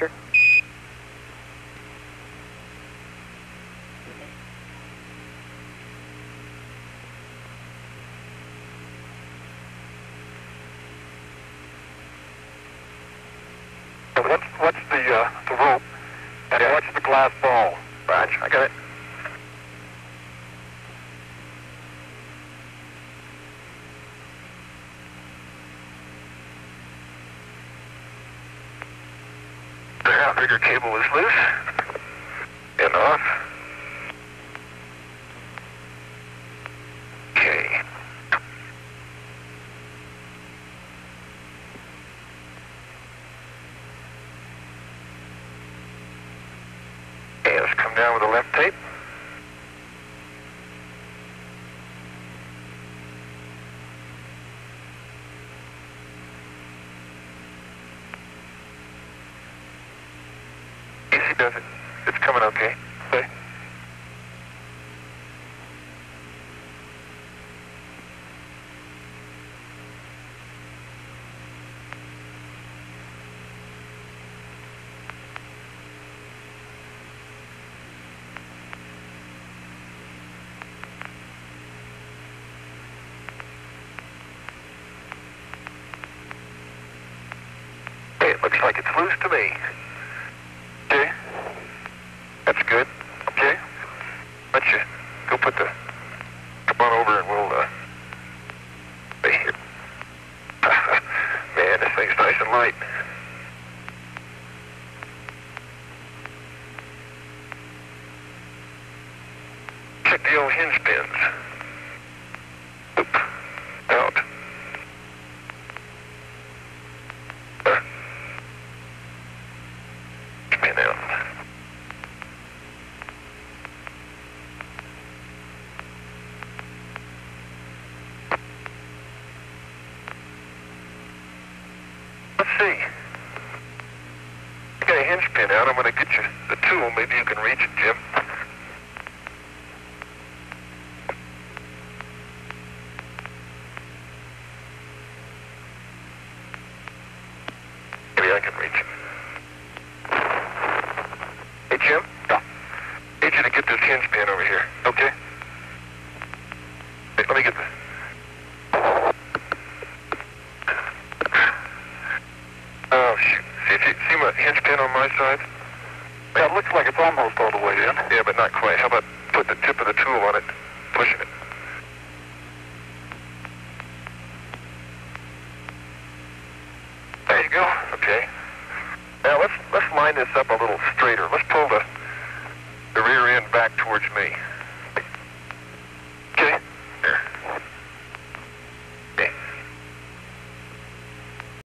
Roger. What's, what's the, uh, the rope? And what's the glass ball? Rog, I got it. The outrigger cable is loose. And off. Okay. Okay, let's come down with the left tape. Does it. It's coming okay. Okay. Okay, it looks like it's loose to me. That's good. Okay. Let you go put the come on over and we'll uh here. Man, this thing's nice and light. Check the old hinge pins. Oop. Out. Uh. Pin out. See. I got a hinge pin out. I'm going to get you the tool. Maybe you can reach it, Jim. Maybe I can reach it. Hey, Jim? Yeah. Need you to get this hinge pin over here, okay? Let me get the... Oh, shoot. See, if you, see my hinge pin on my side? Yeah, it looks like it's almost all the way in. Yeah, but not quite. How about put the tip of the tool on it, pushing it? There you go. Okay. Now let's let's line this up a little straighter. Let's pull the the rear end back towards me.